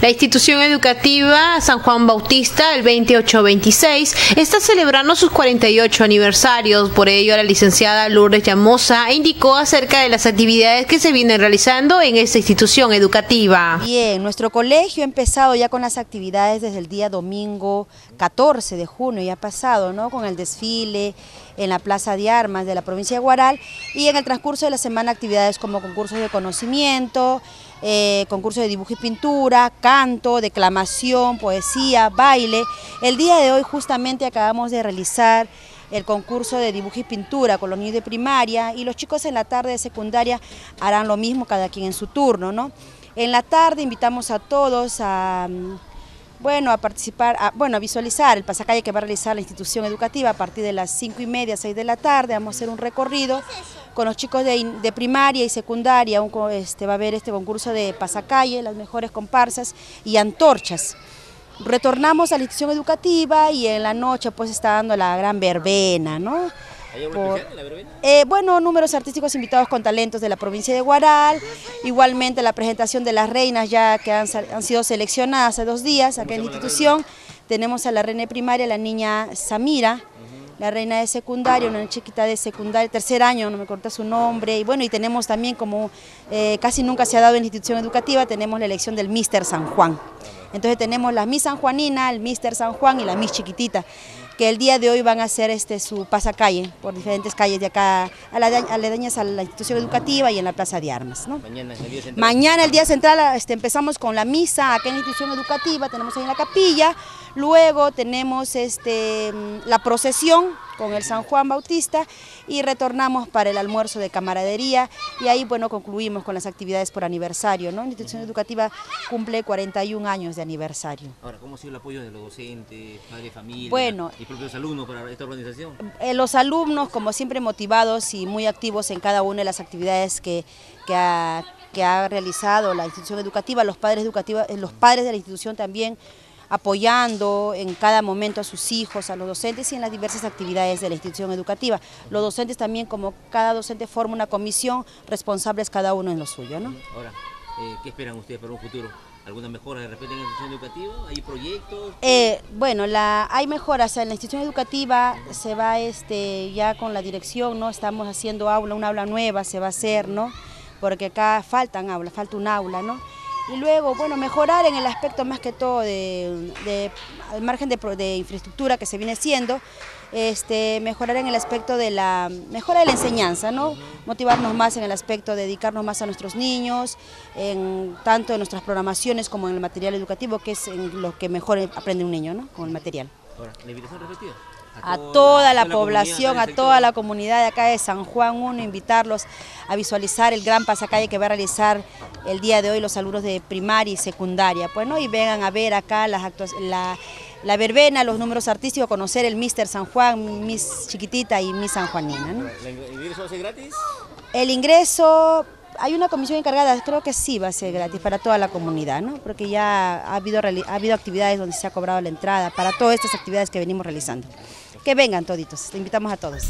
La institución educativa San Juan Bautista, el 2826, está celebrando sus 48 aniversarios. Por ello, la licenciada Lourdes Llamosa indicó acerca de las actividades que se vienen realizando en esta institución educativa. Bien, nuestro colegio ha empezado ya con las actividades desde el día domingo 14 de junio, ya pasado, ¿no? Con el desfile en la Plaza de Armas de la provincia de Guaral y en el transcurso de la semana actividades como concursos de conocimiento, eh, concurso de dibujo y pintura, canto, declamación, poesía, baile. El día de hoy justamente acabamos de realizar el concurso de dibujo y pintura con los niños de primaria y los chicos en la tarde de secundaria harán lo mismo cada quien en su turno. ¿no? En la tarde invitamos a todos a bueno, a participar, bueno, a visualizar el pasacalle que va a realizar la institución educativa a partir de las 5 y media, 6 de la tarde, vamos a hacer un recorrido con los chicos de, primaria y secundaria, este, va a haber este concurso de pasacalle, las mejores comparsas y antorchas. Retornamos a la institución educativa y en la noche pues está dando la gran verbena, ¿no? Eh, bueno, números artísticos invitados con talentos de la provincia de Guaral, igualmente la presentación de las reinas ya que han, sido seleccionadas hace dos días acá en la institución. Tenemos a la reina primaria, la niña Samira, la reina de secundaria, una chiquita de secundaria, tercer año, no me corta su nombre, y bueno, y tenemos también como eh, casi nunca se ha dado en la institución educativa, tenemos la elección del Mister San Juan. Entonces tenemos la Miss San Juanina, el Mister San Juan y la Miss Chiquitita que el día de hoy van a hacer este, su pasacalle por diferentes calles de acá, aledañas a la institución educativa y en la Plaza de Armas. Mañana el día central. Mañana el día central este, empezamos con la misa acá en la institución educativa, tenemos ahí en la capilla, luego tenemos este, la procesión con el San Juan Bautista y retornamos para el almuerzo de camaradería y ahí bueno concluimos con las actividades por aniversario. ¿no? La institución educativa cumple 41 años de aniversario. Ahora, ¿cómo ha sido el apoyo de los docentes, padres familia bueno, y propios alumnos para esta organización? Eh, los alumnos, como siempre, motivados y muy activos en cada una de las actividades que, que ha, que ha realizado la institución educativa, los padres, educativos, eh, los padres de la institución también apoyando en cada momento a sus hijos, a los docentes y en las diversas actividades de la institución educativa. Los docentes también, como cada docente forma una comisión, responsables cada uno en lo suyo. ¿no? Ahora, eh, ¿qué esperan ustedes para un futuro? ¿Alguna mejora de repente en la institución educativa? ¿Hay proyectos? Eh, bueno, la, hay mejoras. En la institución educativa se va este, ya con la dirección, ¿no? Estamos haciendo aula, una aula nueva se va a hacer, ¿no? Porque acá faltan aulas, falta un aula, ¿no? Y luego, bueno, mejorar en el aspecto más que todo de, al margen de, infraestructura que se viene siendo, este, mejorar en el aspecto de la mejora de la enseñanza, ¿no? motivarnos más en el aspecto de dedicarnos más a nuestros niños, en, tanto en nuestras programaciones como en el material educativo, que es en lo que mejor aprende un niño, ¿no? con el material. Ahora, ¿la invitación repetida? A toda la población, a toda la comunidad de acá de San Juan 1, invitarlos a visualizar el gran pasacalle que va a realizar el día de hoy los alumnos de primaria y secundaria, pues, ¿no? y vengan a ver acá las la, la verbena, los números artísticos, conocer el Mister San Juan, Miss Chiquitita y Miss San Juanina. ¿no? ¿El ingreso ser gratis? El ingreso hay una comisión encargada, creo que sí va a ser gratis para toda la comunidad, ¿no? porque ya ha habido, ha habido actividades donde se ha cobrado la entrada para todas estas actividades que venimos realizando. Que vengan toditos, te invitamos a todos.